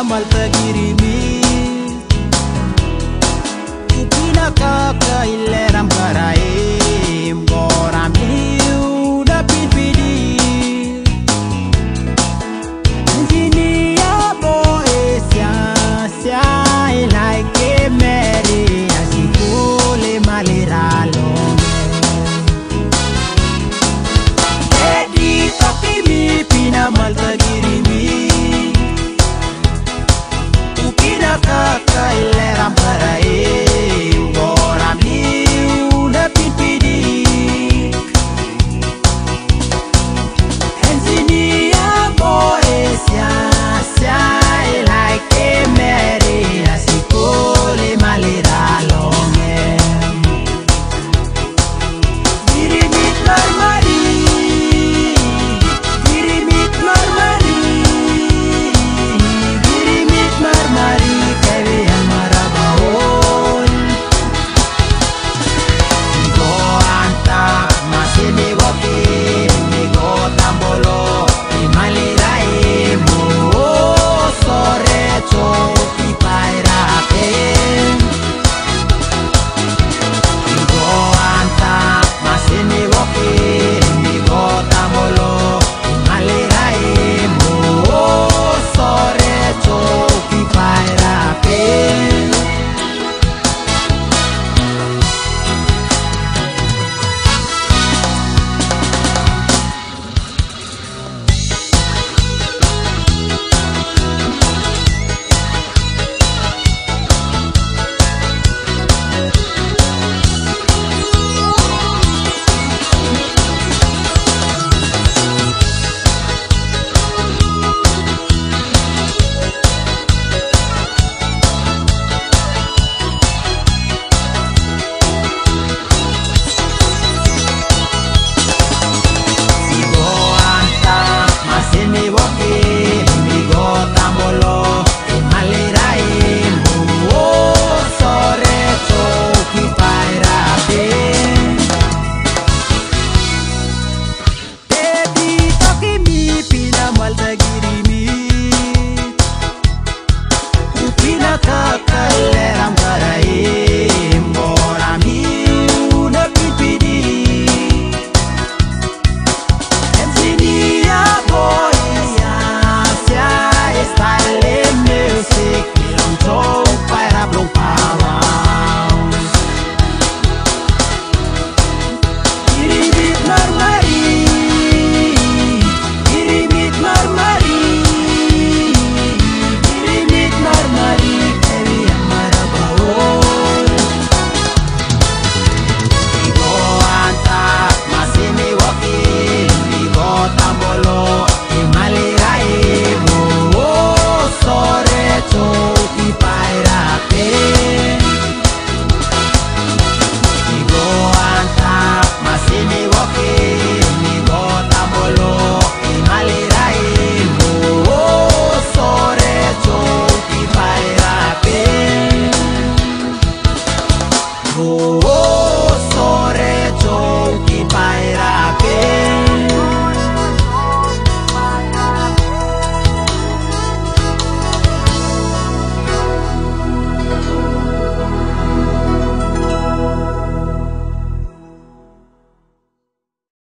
amal takirimi Kipina kaka ileram karae Mgoram liu na pinpidi Njini ya bo esya Sya ilai kemeri Asikule malira 戦い